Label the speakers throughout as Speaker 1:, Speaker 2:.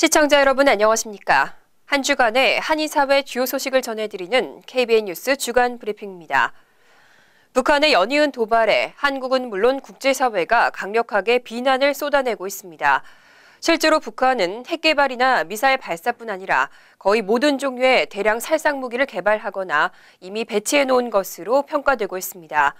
Speaker 1: 시청자 여러분 안녕하십니까? 한 주간의 한의사회 주요 소식을 전해드리는 KBN 뉴스 주간 브리핑입니다. 북한의 연이은 도발에 한국은 물론 국제사회가 강력하게 비난을 쏟아내고 있습니다. 실제로 북한은 핵 개발이나 미사일 발사뿐 아니라 거의 모든 종류의 대량 살상 무기를 개발하거나 이미 배치해 놓은 것으로 평가되고 있습니다.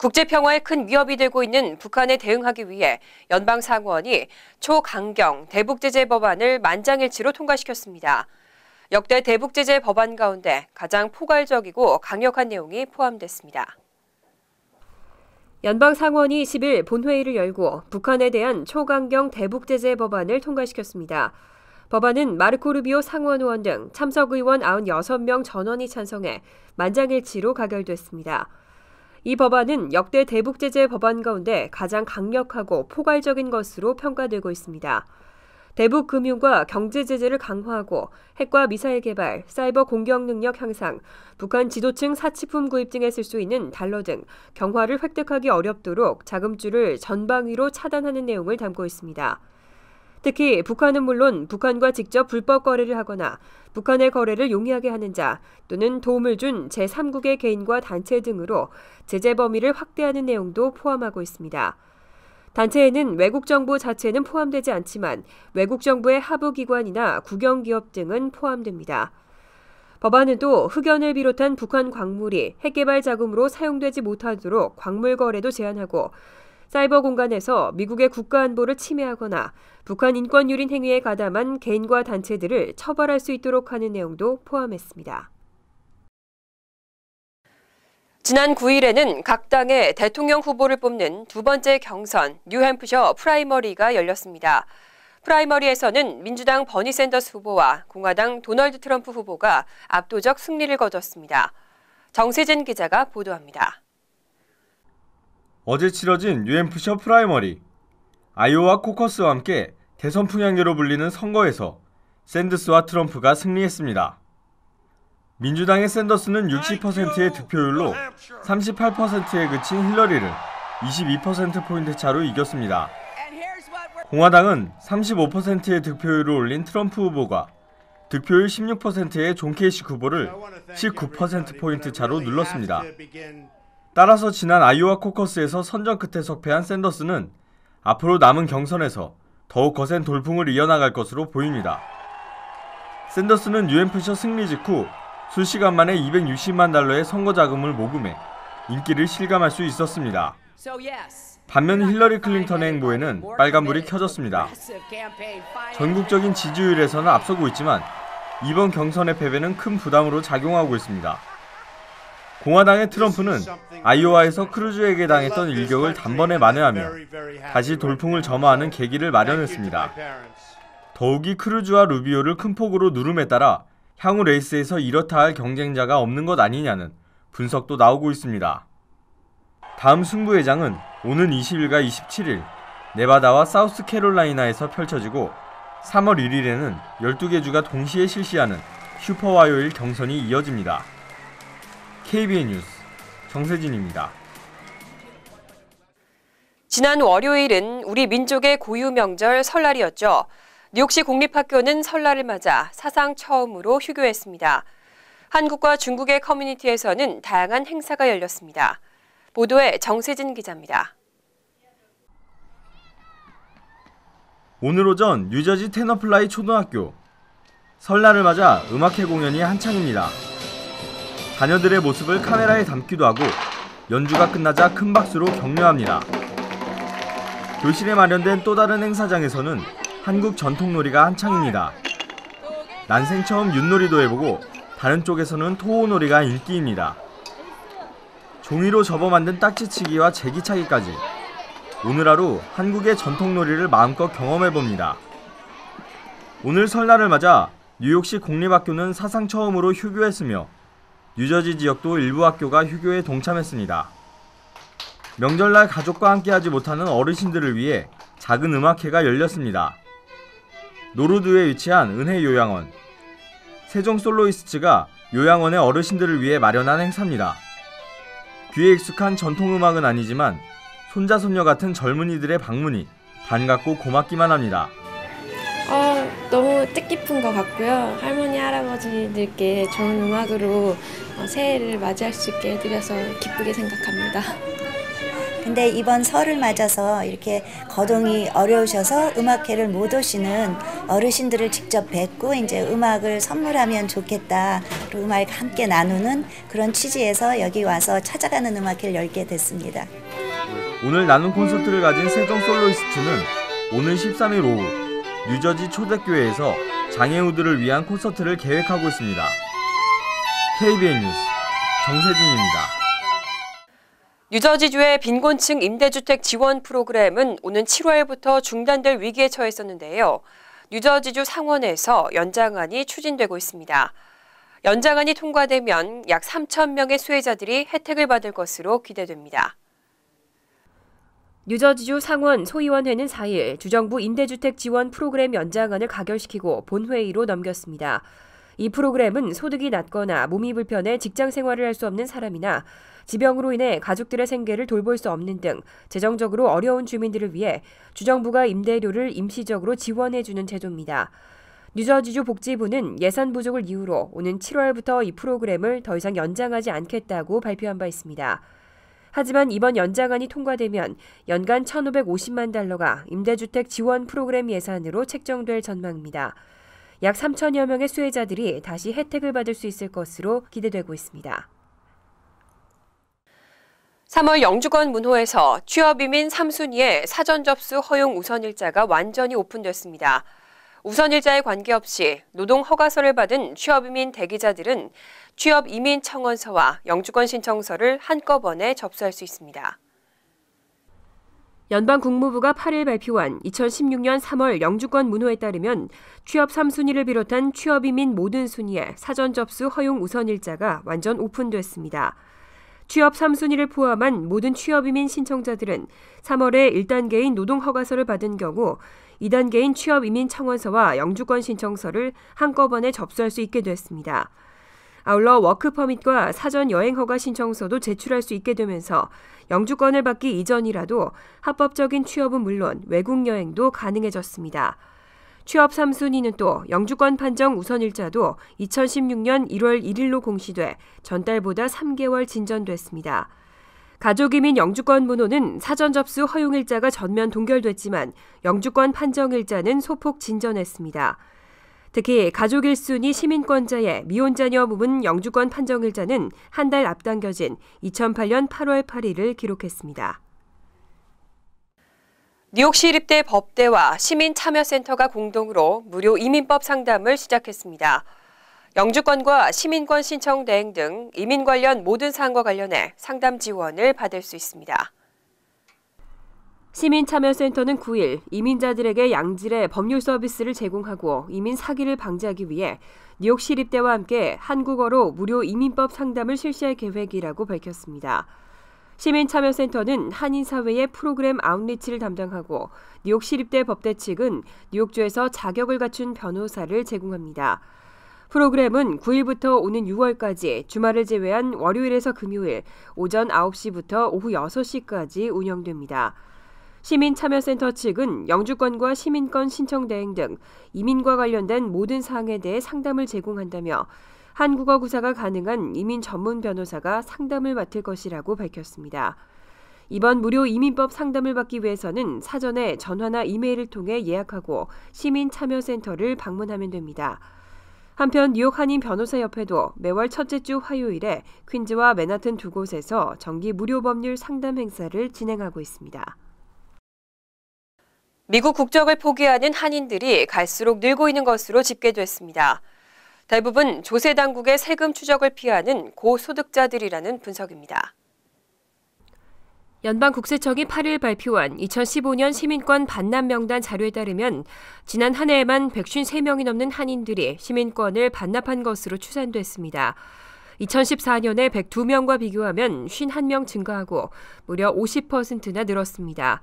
Speaker 1: 국제 평화에 큰 위협이 되고 있는 북한에 대응하기 위해 연방 상원이 초강경 대북 제재 법안을 만장일치로 통과시켰습니다. 역대 대북 제재 법안 가운데 가장 포괄적이고 강력한 내용이 포함됐습니다. 연방 상원이 10일 본회의를 열고 북한에 대한 초강경 대북 제재 법안을 통과시켰습니다. 법안은 마르코 루비오 상원 의원 등 참석 의원 96명 전원이 찬성해 만장일치로 가결됐습니다. 이 법안은 역대 대북 제재 법안 가운데 가장 강력하고 포괄적인 것으로 평가되고 있습니다. 대북 금융과 경제 제재를 강화하고 핵과 미사일 개발, 사이버 공격 능력 향상, 북한 지도층 사치품 구입 등에 쓸 수 있는 달러 등 경화를 획득하기 어렵도록 자금줄을 전방위로 차단하는 내용을 담고 있습니다. 특히 북한은 물론 북한과 직접 불법 거래를 하거나 북한의 거래를 용이하게 하는 자 또는 도움을 준 제3국의 개인과 단체 등으로 제재 범위를 확대하는 내용도 포함하고 있습니다. 단체에는 외국 정부 자체는 포함되지 않지만 외국 정부의 하부 기관이나 국영 기업 등은 포함됩니다. 법안에도 흑연을 비롯한 북한 광물이 핵개발 자금으로 사용되지 못하도록 광물 거래도 제한하고 사이버 공간에서 미국의 국가 안보를 침해하거나 북한 인권 유린 행위에 가담한 개인과 단체들을 처벌할 수 있도록 하는 내용도 포함했습니다. 지난 9일에는 각 당의 대통령 후보를 뽑는 두 번째 경선 뉴햄프셔 프라이머리가 열렸습니다. 프라이머리에서는 민주당 버니 샌더스 후보와 공화당 도널드 트럼프 후보가 압도적 승리를 거뒀습니다. 정세진 기자가 보도합니다.
Speaker 2: 어제 치러진 뉴햄프셔 프라이머리. 아이오와 코커스와 함께 대선 풍향계로 불리는 선거에서 샌더스와 트럼프가 승리했습니다. 민주당의 샌더스는 60%의 득표율로 38%에 그친 힐러리를 22%포인트 차로 이겼습니다. 공화당은 35%의 득표율을 올린 트럼프 후보가 득표율 16%의 존 케이식 후보를 19%포인트 차로 눌렀습니다. 따라서 지난 아이오와 코커스에서 선전 끝에 석패한 샌더스는 앞으로 남은 경선에서 더욱 거센 돌풍을 이어나갈 것으로 보입니다. 샌더스는 유엔프셔 승리 직후 수시간 만에 260만 달러의 선거 자금을 모금해 인기를 실감할 수 있었습니다. 반면 힐러리 클린턴의 행보에는 빨간불이 켜졌습니다. 전국적인 지지율에서는 앞서고 있지만 이번 경선의 패배는 큰 부담으로 작용하고 있습니다. 공화당의 트럼프는 아이오와에서 크루즈에게 당했던 일격을 단번에 만회하며 다시 돌풍을 점화하는 계기를 마련했습니다. 더욱이 크루즈와 루비오를 큰 폭으로 누름에 따라 향후 레이스에서 이렇다 할 경쟁자가 없는 것 아니냐는 분석도 나오고 있습니다. 다음 승부의 장은 오는 20일과 27일 네바다와 사우스캐롤라이나에서 펼쳐지고 3월 1일에는 12개 주가 동시에 실시하는 슈퍼화요일 경선이 이어집니다. KBN 뉴스 정세진입니다.
Speaker 1: 지난 월요일은 우리 민족의 고유 명절 설날이었죠. 뉴욕시 공립학교는 설날을 맞아 사상 처음으로 휴교했습니다. 한국과 중국의 커뮤니티에서는 다양한 행사가 열렸습니다. 보도에 정세진 기자입니다.
Speaker 2: 오늘 오전 뉴저지 테너플라이 초등학교 설날을 맞아 음악회 공연이 한창입니다. 자녀들의 모습을 카메라에 담기도 하고 연주가 끝나자 큰 박수로 격려합니다. 교실에 마련된 또 다른 행사장에서는 한국 전통놀이가 한창입니다. 난생 처음 윷놀이도 해보고 다른 쪽에서는 토호놀이가 인기입니다. 종이로 접어 만든 딱지치기와 제기차기까지 오늘 하루 한국의 전통놀이를 마음껏 경험해봅니다. 오늘 설날을 맞아 뉴욕시 공립학교는 사상 처음으로 휴교했으며 뉴저지 지역도 일부 학교가 휴교에 동참했습니다. 명절날 가족과 함께하지 못하는 어르신들을 위해 작은 음악회가 열렸습니다. 노우드에 위치한 은혜 요양원. 세종 솔로이스트가 요양원의 어르신들을 위해 마련한 행사입니다. 귀에 익숙한 전통음악은 아니지만 손자 손녀 같은 젊은이들의 방문이 반갑고 고맙기만 합니다.
Speaker 3: 어, 너무 뜻깊은 것 같고요. 할머니, 할아버지들께 좋은 음악으로 어, 새해를 맞이할 수 있게 해드려서 기쁘게 생각합니다.
Speaker 4: 근데 이번 설을 맞아서 이렇게 거동이 어려우셔서 음악회를 못 오시는 어르신들을 직접 뵙고 이제 음악을 선물하면 좋겠다. 그리고 음악을 함께 나누는 그런 취지에서 여기 와서 찾아가는 음악회를 열게 됐습니다.
Speaker 2: 오늘 나눈 콘서트를 가진 세종 솔로이스트는 오늘 13일 오후 뉴저지 초대교회에서 장애우들을 위한 콘서트를 계획하고 있습니다. KBN 뉴스 정세진입니다.
Speaker 1: 뉴저지주의 빈곤층 임대주택 지원 프로그램은 오는 7월부터 중단될 위기에 처했었는데요. 뉴저지주 상원에서 연장안이 추진되고 있습니다. 연장안이 통과되면 약 3천 명의 수혜자들이 혜택을 받을 것으로 기대됩니다. 뉴저지주 상원 소위원회는 4일 주정부 임대주택 지원 프로그램 연장안을 가결시키고 본회의로 넘겼습니다. 이 프로그램은 소득이 낮거나 몸이 불편해 직장 생활을 할 수 없는 사람이나 지병으로 인해 가족들의 생계를 돌볼 수 없는 등 재정적으로 어려운 주민들을 위해 주정부가 임대료를 임시적으로 지원해주는 제도입니다. 뉴저지주 복지부는 예산 부족을 이유로 오는 7월부터 이 프로그램을 더 이상 연장하지 않겠다고 발표한 바 있습니다. 하지만 이번 연장안이 통과되면 연간 1,550만 달러가 임대주택 지원 프로그램 예산으로 책정될 전망입니다. 약 3천여 명의 수혜자들이 다시 혜택을 받을 수 있을 것으로 기대되고 있습니다. 3월 영주권 문호에서 취업이민 3순위의 사전 접수 허용 우선일자가 완전히 오픈됐습니다. 우선일자에 관계없이 노동 허가서를 받은 취업이민 대기자들은 취업이민 청원서와 영주권 신청서를 한꺼번에 접수할 수 있습니다. 연방 국무부가 8일 발표한 2016년 3월 영주권 문호에 따르면 취업 3순위를 비롯한 취업이민 모든 순위의 사전 접수 허용 우선일자가 완전 오픈됐습니다. 취업 3순위를 포함한 모든 취업이민 신청자들은 3월에 1단계인 노동허가서를 받은 경우 2단계인 취업이민 청원서와 영주권 신청서를 한꺼번에 접수할 수 있게 됐습니다. 아울러 워크퍼밋과 사전 여행허가 신청서도 제출할 수 있게 되면서 영주권을 받기 이전이라도 합법적인 취업은 물론 외국 여행도 가능해졌습니다. 취업 3순위는 또 영주권 판정 우선일자도 2016년 1월 1일로 공시돼 전달보다 3개월 진전됐습니다. 가족이민 영주권 문호는 사전 접수 허용일자가 전면 동결됐지만 영주권 판정일자는 소폭 진전했습니다. 특히 가족 1순위 시민권자의 미혼자녀 부분 영주권 판정일자는 한 달 앞당겨진 2008년 8월 8일을 기록했습니다. 뉴욕시립대 법대와 시민참여센터가 공동으로 무료 이민법 상담을 시작했습니다. 영주권과 시민권 신청 대행 등 이민 관련 모든 사항과 관련해 상담 지원을 받을 수 있습니다. 시민참여센터는 9일 이민자들에게 양질의 법률 서비스를 제공하고 이민 사기를 방지하기 위해 뉴욕 시립대와 함께 한국어로 무료 이민법 상담을 실시할 계획이라고 밝혔습니다. 시민참여센터는 한인사회의 프로그램 아웃리치를 담당하고 뉴욕 시립대 법대 측은 뉴욕주에서 자격을 갖춘 변호사를 제공합니다. 프로그램은 9일부터 오는 6월까지 주말을 제외한 월요일에서 금요일 오전 9시부터 오후 6시까지 운영됩니다. 시민참여센터 측은 영주권과 시민권 신청 대행 등 이민과 관련된 모든 사항에 대해 상담을 제공한다며 한국어 구사가 가능한 이민 전문 변호사가 상담을 맡을 것이라고 밝혔습니다. 이번 무료 이민법 상담을 받기 위해서는 사전에 전화나 이메일을 통해 예약하고 시민참여센터를 방문하면 됩니다. 한편 뉴욕 한인 변호사협회도 매월 첫째 주 화요일에 퀸즈와 맨하튼 두 곳에서 정기 무료 법률 상담 행사를 진행하고 있습니다. 미국 국적을 포기하는 한인들이 갈수록 늘고 있는 것으로 집계됐습니다. 대부분 조세 당국의 세금 추적을 피하는 고소득자들이라는 분석입니다. 연방국세청이 8일 발표한 2015년 시민권 반납 명단 자료에 따르면 지난 한 해에만 153명이 넘는 한인들이 시민권을 반납한 것으로 추산됐습니다. 2014년에 102명과 비교하면 51명 증가하고 무려 50%나 늘었습니다.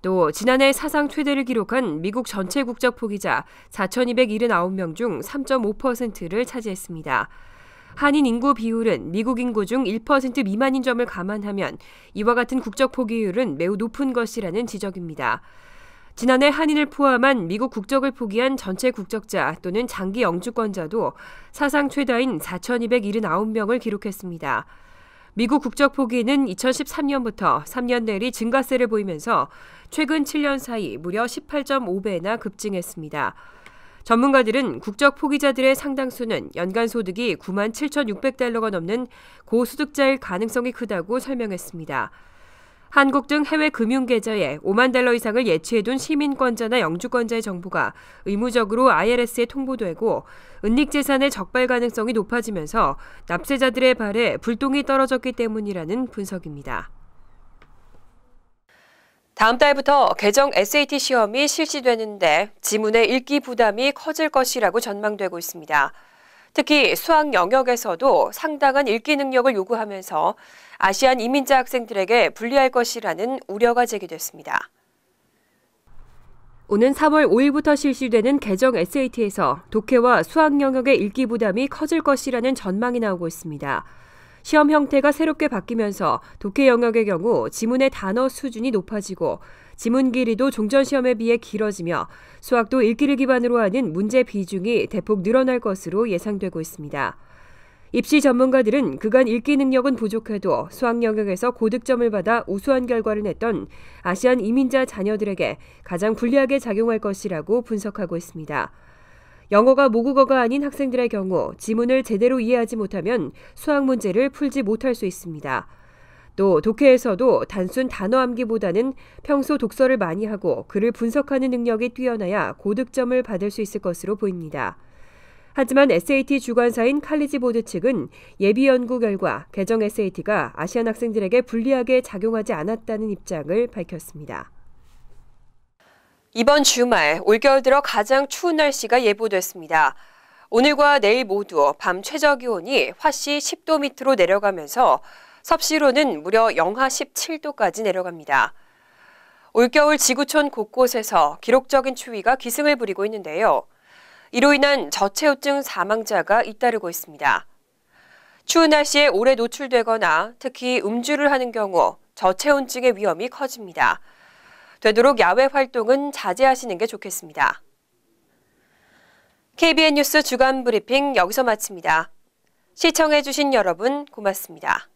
Speaker 1: 또 지난해 사상 최대를 기록한 미국 전체 국적 포기자 4,279명 중 3.5%를 차지했습니다. 한인 인구 비율은 미국 인구 중 1% 미만인 점을 감안하면 이와 같은 국적 포기율은 매우 높은 것이라는 지적입니다. 지난해 한인을 포함한 미국 국적을 포기한 전체 국적자 또는 장기 영주권자도 사상 최다인 4,279명을 기록했습니다. 미국 국적 포기는 2013년부터 3년 내리 증가세를 보이면서 최근 7년 사이 무려 18.5배나 급증했습니다. 전문가들은 국적 포기자들의 상당수는 연간 소득이 9만 7,600달러가 넘는 고소득자일 가능성이 크다고 설명했습니다. 한국 등 해외 금융 계좌에 5만 달러 이상을 예치해둔 시민권자나 영주권자의 정보가 의무적으로 IRS에 통보되고 은닉 재산의 적발 가능성이 높아지면서 납세자들의 발에 불똥이 떨어졌기 때문이라는 분석입니다. 다음 달부터 개정 SAT 시험이 실시되는데 지문의 읽기 부담이 커질 것이라고 전망되고 있습니다. 특히 수학 영역에서도 상당한 읽기 능력을 요구하면서 아시안 이민자 학생들에게 불리할 것이라는 우려가 제기됐습니다. 오는 3월 5일부터 실시되는 개정 SAT에서 독해와 수학 영역의 읽기 부담이 커질 것이라는 전망이 나오고 있습니다. 시험 형태가 새롭게 바뀌면서 독해 영역의 경우 지문의 단어 수준이 높아지고 지문 길이도 종전 시험에 비해 길어지며 수학도 읽기를 기반으로 하는 문제 비중이 대폭 늘어날 것으로 예상되고 있습니다. 입시 전문가들은 그간 읽기 능력은 부족해도 수학 영역에서 고득점을 받아 우수한 결과를 냈던 아시안 이민자 자녀들에게 가장 불리하게 작용할 것이라고 분석하고 있습니다. 영어가 모국어가 아닌 학생들의 경우 지문을 제대로 이해하지 못하면 수학 문제를 풀지 못할 수 있습니다. 또 독해에서도 단순 단어 암기보다는 평소 독서를 많이 하고 글을 분석하는 능력이 뛰어나야 고득점을 받을 수 있을 것으로 보입니다. 하지만 SAT 주관사인 칼리지 보드 측은 예비 연구 결과 개정 SAT가 아시안 학생들에게 불리하게 작용하지 않았다는 입장을 밝혔습니다. 이번 주말 올겨울 들어 가장 추운 날씨가 예보됐습니다. 오늘과 내일 모두 밤 최저 기온이 화씨 10도 밑으로 내려가면서 섭씨로는 무려 영하 17도까지 내려갑니다. 올겨울 지구촌 곳곳에서 기록적인 추위가 기승을 부리고 있는데요. 이로 인한 저체온증 사망자가 잇따르고 있습니다. 추운 날씨에 오래 노출되거나 특히 음주를 하는 경우 저체온증의 위험이 커집니다. 되도록 야외 활동은 자제하시는 게 좋겠습니다. KBN 뉴스 주간 브리핑 여기서 마칩니다. 시청해주신 여러분 고맙습니다.